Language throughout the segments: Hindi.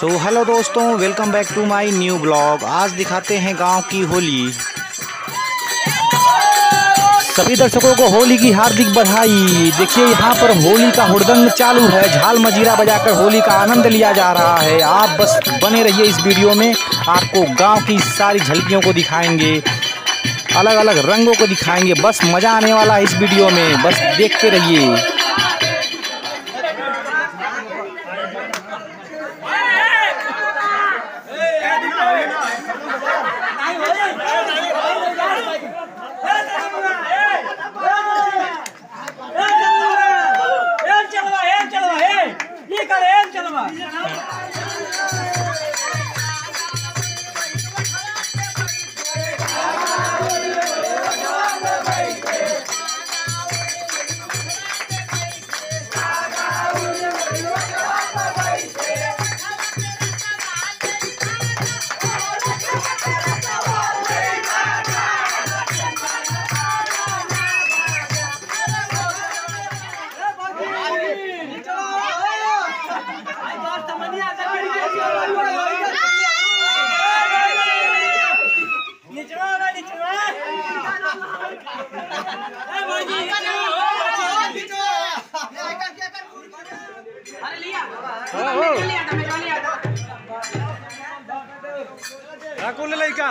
सो so, हेलो दोस्तों welcome back to my new blog आज दिखाते हैं गाँव की होली। सभी दर्शकों को होली की हार्दिक बधाई। देखिए यहाँ पर होली का हुड़दंग चालू है। झाल मजीरा बजाकर होली का आनंद लिया जा रहा है। आप बस बने रहिए इस वीडियो में। आपको गाँव की सारी झलकियों को दिखाएँगे। अलग अलग रंगों को दिखाएँगे। बस मज़ा आने वाला है इस वीडियो में। बस देखते रहिए। बोले लड़का।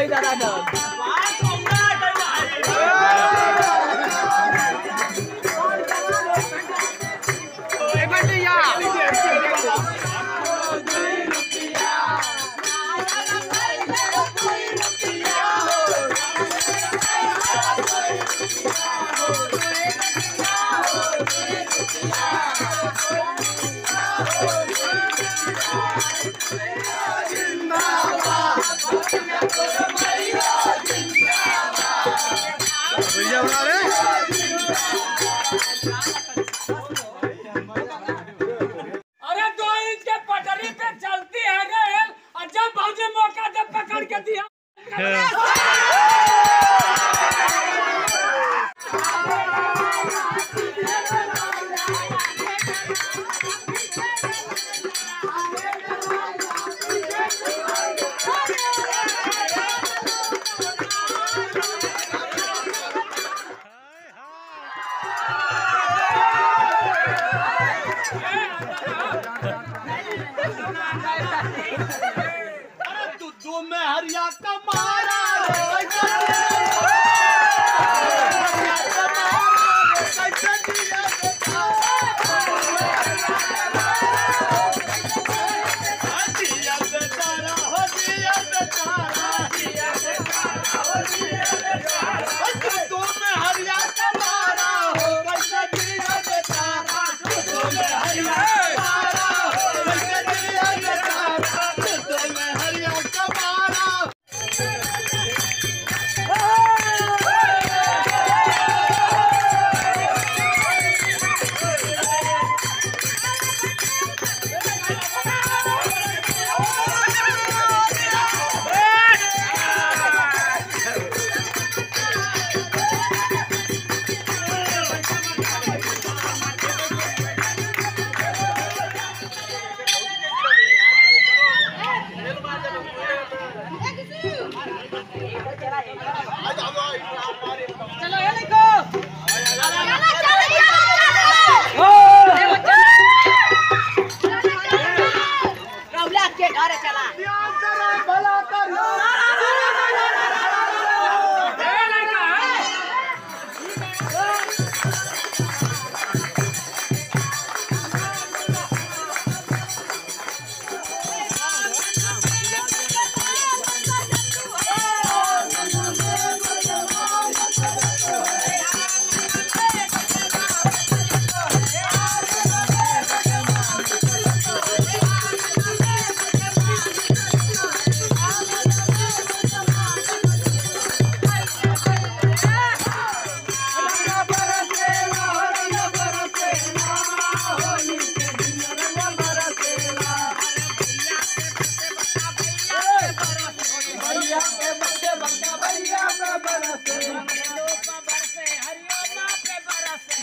enjoy that adult.